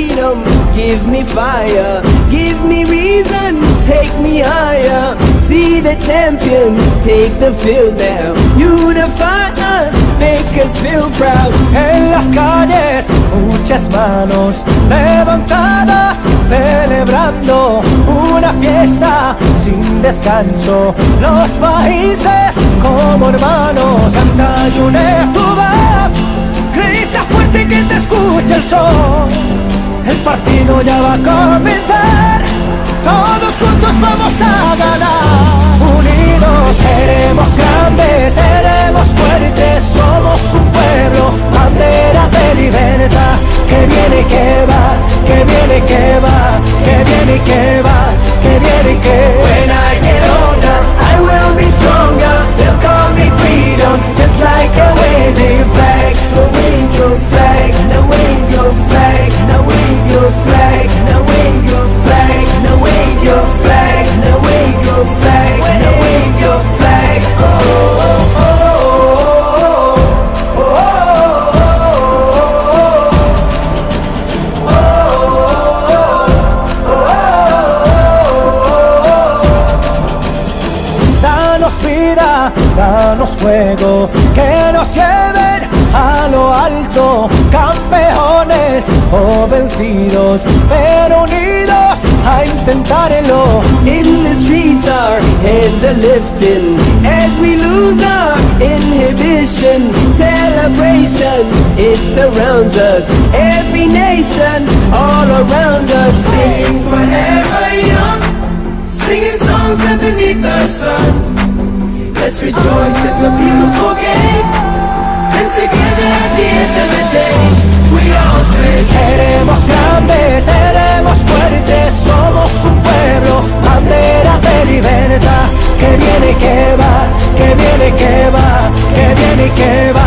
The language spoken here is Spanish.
freedom, give me fire, give me reason, take me higher. See the champions take the field now, unify us, make us feel proud. En las calles, muchas manos levantadas, celebrando una fiesta sin descanso. Los países como hermanos, canta y une tu voz grita fuerte que te escuche el sol. El partido ya va a comenzar, todos juntos vamos a ganar. Danos fuego, que nos lleven a lo alto, campeones o vencidos, pero unidos a intentarlo. In the streets our heads are lifting As we lose our inhibition Celebration, it surrounds us Every nation, all around us Sing forever young Singing songs underneath the sun Let's rejoice in the beautiful game And together at the end of the day We all say Seremos grandes, seremos fuertes, somos un pueblo, bandera de libertad. Que viene y que va, que viene y que va, que viene y que va,